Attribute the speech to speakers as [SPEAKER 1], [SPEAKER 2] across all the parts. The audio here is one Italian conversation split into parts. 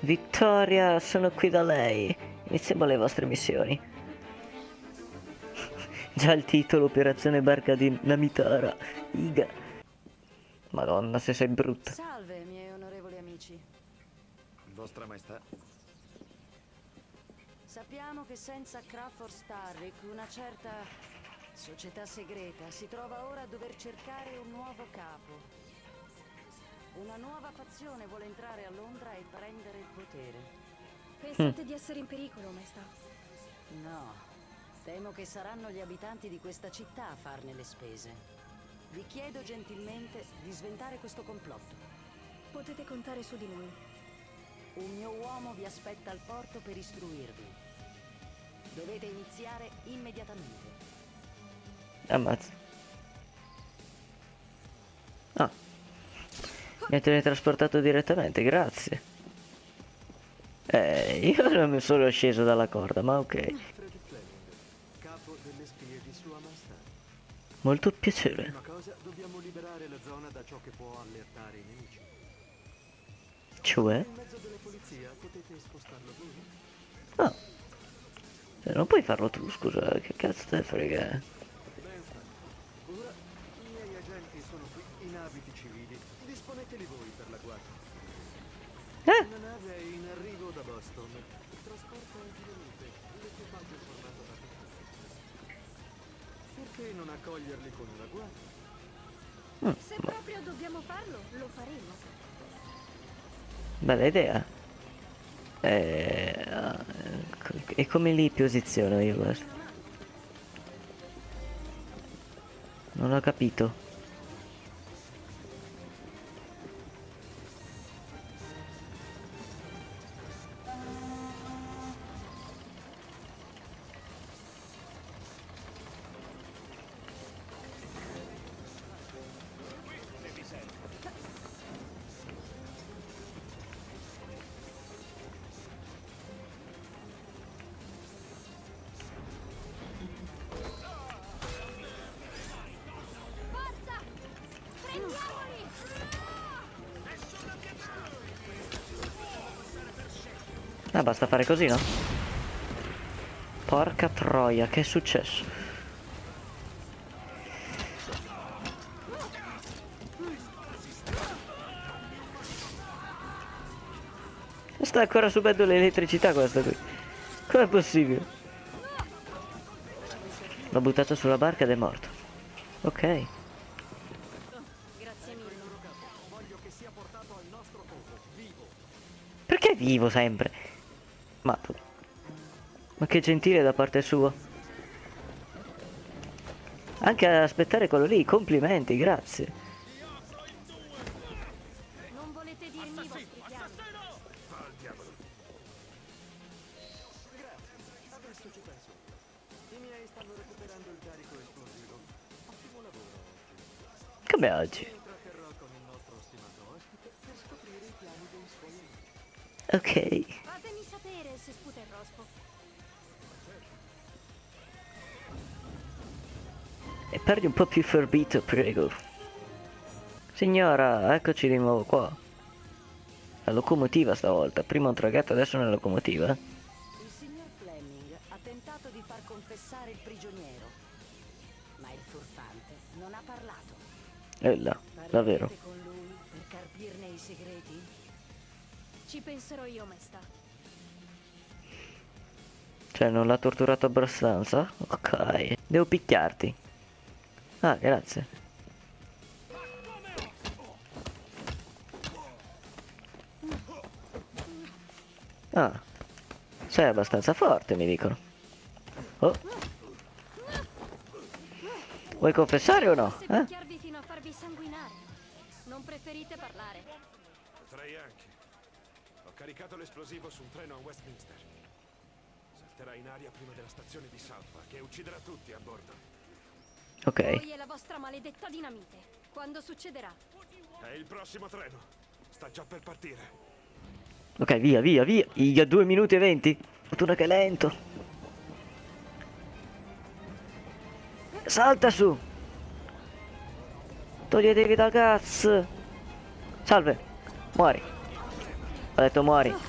[SPEAKER 1] Vittoria, sono qui da lei. Iniziamo le vostre missioni. Già il titolo, Operazione Barca di Namitara. Iga. Madonna, se sei brutta.
[SPEAKER 2] Salve, miei onorevoli amici.
[SPEAKER 3] Vostra Maestà.
[SPEAKER 2] Sappiamo che senza Crawford Starrick una certa società segreta si trova ora a dover cercare un nuovo capo. Una nuova fazione vuole entrare a Londra e prendere il potere.
[SPEAKER 4] Pensate di essere in pericolo, maestà?
[SPEAKER 2] No, temo che saranno gli abitanti di questa città a farne le spese. Vi chiedo gentilmente di sventare questo complotto.
[SPEAKER 4] Potete contare su di noi.
[SPEAKER 2] Un mio uomo vi aspetta al porto per istruirvi. Dovete iniziare immediatamente.
[SPEAKER 1] Ammazza. Mi ha teletrasportato direttamente, grazie. Eh, io non mi sono sceso dalla corda, ma ok. Molto piacere. Cioè? Ah. Cioè, non puoi farlo tu, scusa, che cazzo te frega.
[SPEAKER 3] Fatto. Ora, i miei agenti sono qui in abiti civili. Disponeteli voi per la guardia.
[SPEAKER 1] Eh?
[SPEAKER 3] Una nave è in arrivo da Boston. Trasporta antivenute. L'equipaggio è formato da Perché non accoglierli con una guardia?
[SPEAKER 4] Se proprio dobbiamo farlo, lo faremo.
[SPEAKER 1] Bella idea. Eh, ah, e come li posiziono io questo? Non ho capito. Ah, basta fare così, no? Porca troia, che è successo? Sta ancora subendo l'elettricità questo qui. Com'è possibile? L'ho buttato sulla barca ed è morto. Ok. Perché vivo sempre? Ma... Ma che gentile da parte sua. Anche ad aspettare quello lì, complimenti, grazie.
[SPEAKER 4] Non volete dirmi i vostri piani?
[SPEAKER 3] Adesso ci penso. I miei stanno recuperando il carico esplosivo. Ottimo lavoro oggi.
[SPEAKER 1] Come oggi. Ok.
[SPEAKER 4] Sapere se sputa il rospo.
[SPEAKER 1] E parli un po' più forbito, prego. Signora, eccoci di nuovo qua. La locomotiva stavolta. Prima un traghetto, adesso una locomotiva.
[SPEAKER 2] Il signor Fleming ha tentato di far confessare il prigioniero, ma il furfante non ha parlato.
[SPEAKER 1] E là, davvero.
[SPEAKER 2] Con lui per carpirne i segreti?
[SPEAKER 4] Ci penserò io, maestà.
[SPEAKER 1] Cioè, non l'ha torturato abbastanza? Ok. Devo picchiarti. Ah, grazie. Ah. Sei abbastanza forte, mi dicono. Oh. Vuoi confessare o no? Eh?
[SPEAKER 4] picchiarvi fino a farvi sanguinare. Non preferite parlare?
[SPEAKER 5] Potrei anche. Ho caricato l'esplosivo su un treno a Westminster. Salterà in aria prima della stazione di Southwark e ucciderà tutti a bordo.
[SPEAKER 1] Ok.
[SPEAKER 4] Voi e la vostra maledetta dinamite. Quando succederà?
[SPEAKER 5] È il prossimo treno. Sta già per partire.
[SPEAKER 1] Ok, via, via, via. Iga, 2 minuti e 20. Fortuna che è lento. Salta su. Toglietevi dal gas. Salve. Muori. Ho detto muori.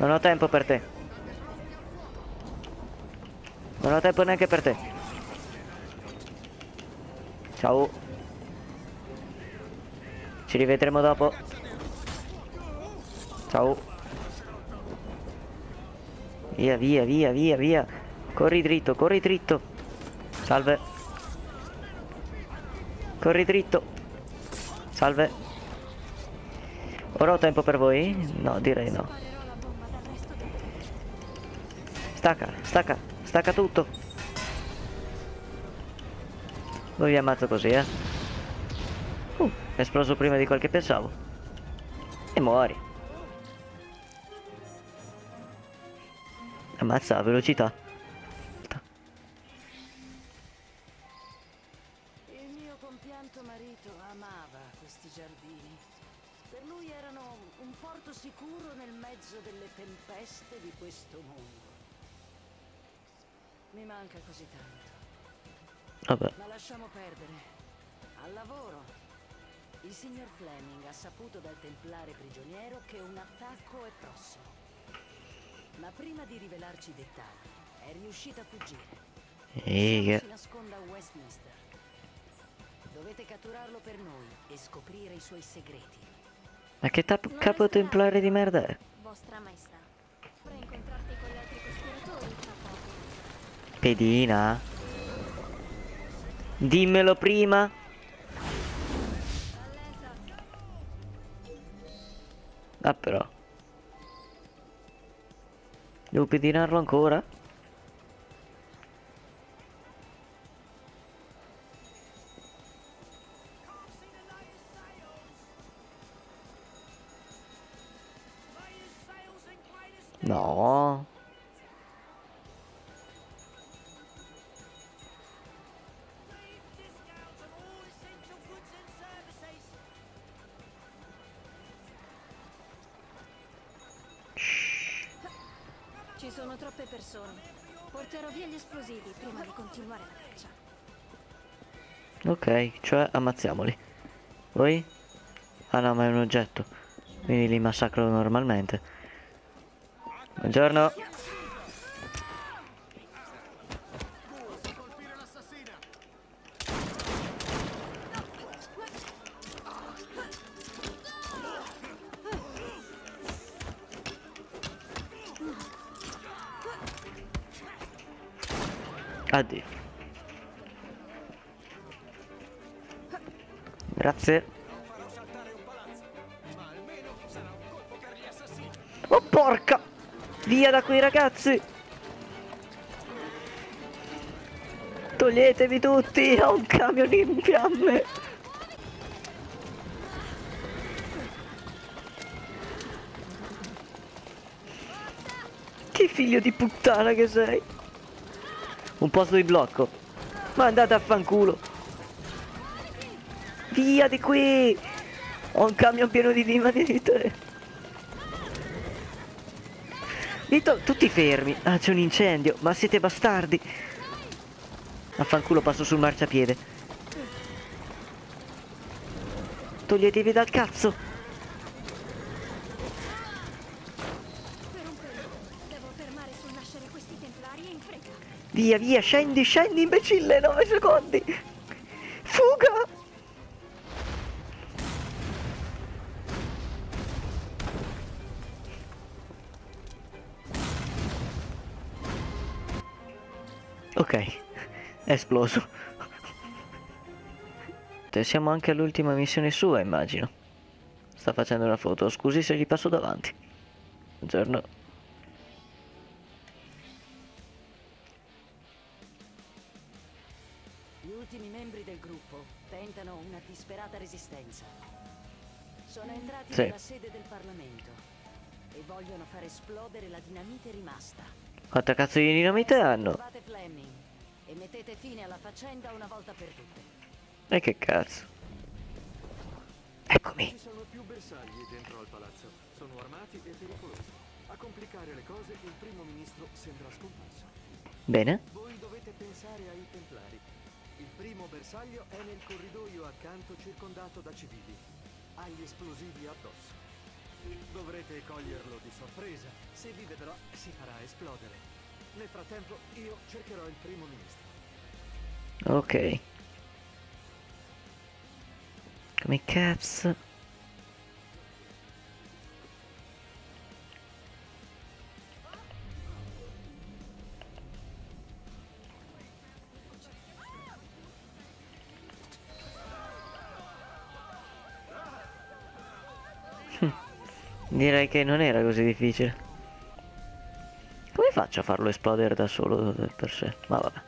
[SPEAKER 1] Non ho tempo per te. Non ho tempo neanche per te. Ciao. Ci rivedremo dopo. Ciao. Via, via, via, via, via. Corri dritto, corri dritto. Salve. Corri dritto. Salve. Ora ho tempo per voi? No, direi no. Stacca, stacca, stacca tutto. Voi vi ammazzo così, eh. Uh, è esploso prima di quel che pensavo. E muori. Ammazza velocità.
[SPEAKER 2] Lavoro. Il signor Fleming ha saputo dal templare prigioniero che un attacco è prossimo. Ma prima di rivelarci i dettagli, è riuscito a fuggire.
[SPEAKER 1] Ehi,
[SPEAKER 2] Si nasconda a Westminster. Dovete catturarlo per noi e scoprire i suoi segreti.
[SPEAKER 1] Ma che tap- capo templare di merda è?
[SPEAKER 4] Vostra Maestà. Vorrei incontrarti con gli altri cospiratori tra poco.
[SPEAKER 1] Pedina? Dimmelo prima. Però. Devo pedinarlo ancora?
[SPEAKER 4] Sono troppe persone. Porterò via gli esplosivi prima di continuare la caccia.
[SPEAKER 1] Ok, cioè ammazziamoli. Voi? Ah no, ma è un oggetto. Quindi li massacro normalmente. Buongiorno. Addio. Grazie. Oh porca! Via da qui ragazzi! Toglietevi tutti! Ho un camion in fiamme! Che figlio di puttana che sei! Un posto di blocco! Ma andate a fanculo! Via di qui! Ho un camion pieno di dinamite! Dito, tutti fermi. Ah, c'è un incendio. Ma siete bastardi. Affanculo passo sul marciapiede. Toglietevi dal cazzo.
[SPEAKER 4] Per un pelo. Devo fermare sul nascere questi templari e in frega.
[SPEAKER 1] Via, via, scendi, scendi, imbecille. 9 secondi. Fuga. Ok, è esploso. Siamo anche all'ultima missione sua, immagino. Sta facendo una foto, scusi se gli passo davanti. Buongiorno. Sì.
[SPEAKER 2] nella sede del Parlamento e vogliono far esplodere la dinamite rimasta.
[SPEAKER 1] Quanta cazzo di dinamite hanno?
[SPEAKER 2] E mettete fine alla faccenda una volta per tutte.
[SPEAKER 1] E che cazzo? Eccomi.
[SPEAKER 3] Ci sono più bersagli dentro al palazzo. Sono armati e pericolosi. A complicare le cose, il primo ministro sembra scomparso.
[SPEAKER 1] Bene.
[SPEAKER 3] Voi dovete pensare ai templari. Il primo bersaglio è nel corridoio accanto circondato da civili. Ha gli esplosivi addosso. Dovrete coglierlo di sorpresa. Se vi vedrò, si farà esplodere. Nel frattempo, io cercherò il primo ministro.
[SPEAKER 1] Ok. Come cazzo? Direi che non era così difficile. Come faccio a farlo esplodere da solo per sé? Ma vabbè.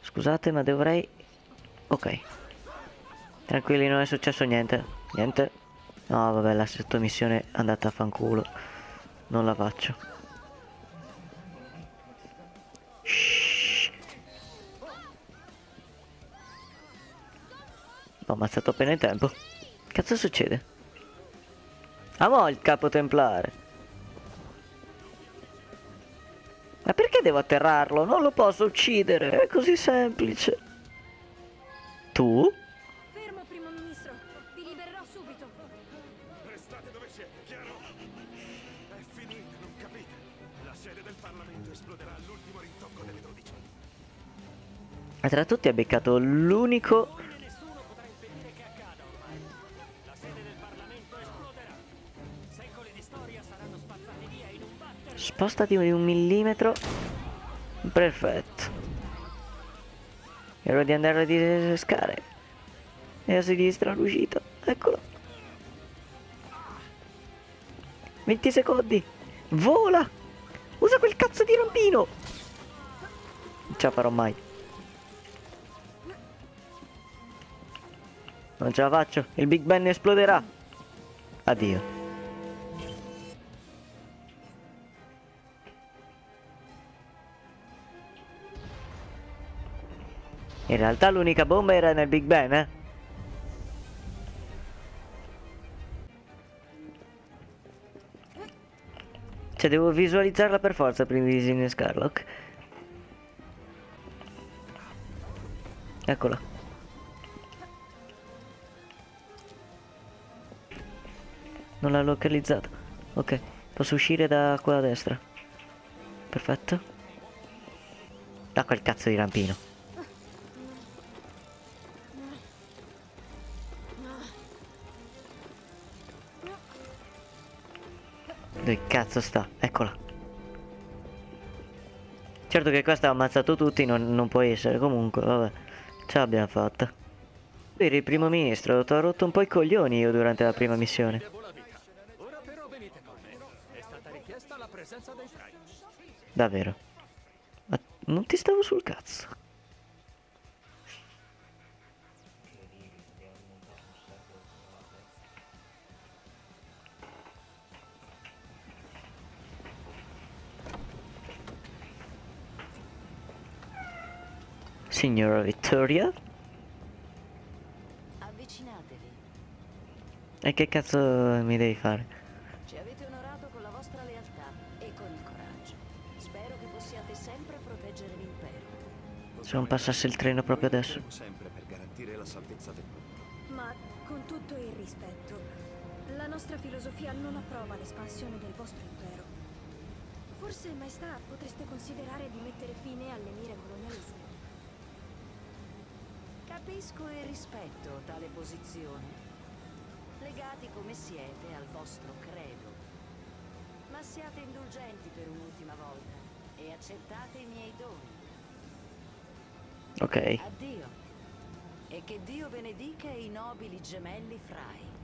[SPEAKER 1] Scusate ma dovrei... Ok. Tranquilli non è successo niente. Niente. No vabbè la sottomissione è andata a fanculo. Non la faccio. L'ho ammazzato appena in tempo. Cazzo succede? Ah mo il capo templare. Ma perché devo atterrarlo? Non lo posso uccidere, è così semplice. Tu?
[SPEAKER 4] Fermo, primo ministro. Vi libererò subito.
[SPEAKER 5] Restate dove siete, chiaro? È finita, non capite? La sede del Parlamento esploderà all'ultimo rintocco delle 12.
[SPEAKER 1] E tra tutti ha beccato l'unico... Spostati di un millimetro. Perfetto. Ero di andare a disinnescare. E a sinistra l'uscita. Eccolo. 20 secondi. Vola. Usa quel cazzo di rampino. Non ce la farò mai. Non ce la faccio. Il Big Ben esploderà. Addio. In realtà l'unica bomba era nel Big Ben, eh? Cioè devo visualizzarla per forza prima di disinnescarla, ok? Eccola. Non l'ha localizzata. Ok, posso uscire da qua a destra. Perfetto. Da quel cazzo di rampino. Dove cazzo sta? Eccola. Certo che questa ha ammazzato tutti, non, non può essere. Comunque, vabbè. Ce l'abbiamo fatta. Eri il primo ministro, ti ho rotto un po' i coglioni io durante la prima missione. Davvero. Ma non ti stavo sul cazzo. Signora Vittoria?
[SPEAKER 2] Avvicinatevi.
[SPEAKER 1] E che cazzo mi devi fare?
[SPEAKER 2] Ci avete onorato con la vostra lealtà e con il coraggio. Spero che possiate sempre proteggere l'impero.
[SPEAKER 1] Se non passasse il treno proprio adesso.
[SPEAKER 6] sempre per garantire la salvezza del mondo.
[SPEAKER 4] Ma con tutto il rispetto, la nostra filosofia non approva l'espansione del vostro impero. Forse, maestà, potreste considerare di mettere fine alle mire colonialiste.
[SPEAKER 2] Capisco e rispetto tale posizione. Legati come siete al vostro credo. Ma siate indulgenti per un'ultima volta e accettate i miei doni.
[SPEAKER 1] Ok.
[SPEAKER 2] Addio. E che Dio benedica i nobili gemelli Frai.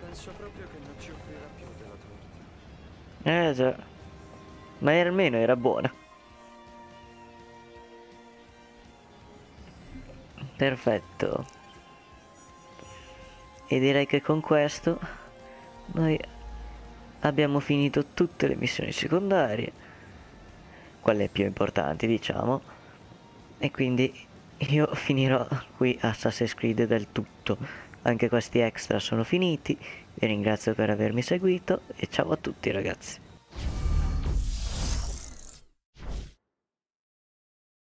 [SPEAKER 3] Penso proprio che non ci offrirà più della torta.
[SPEAKER 1] Eh già. Ma almeno era buona. Perfetto. E direi che con questo noi abbiamo finito tutte le missioni secondarie, quelle più importanti diciamo, e quindi io finirò qui Assassin's Creed del tutto. Anche questi extra sono finiti, vi ringrazio per avermi seguito e ciao a tutti ragazzi.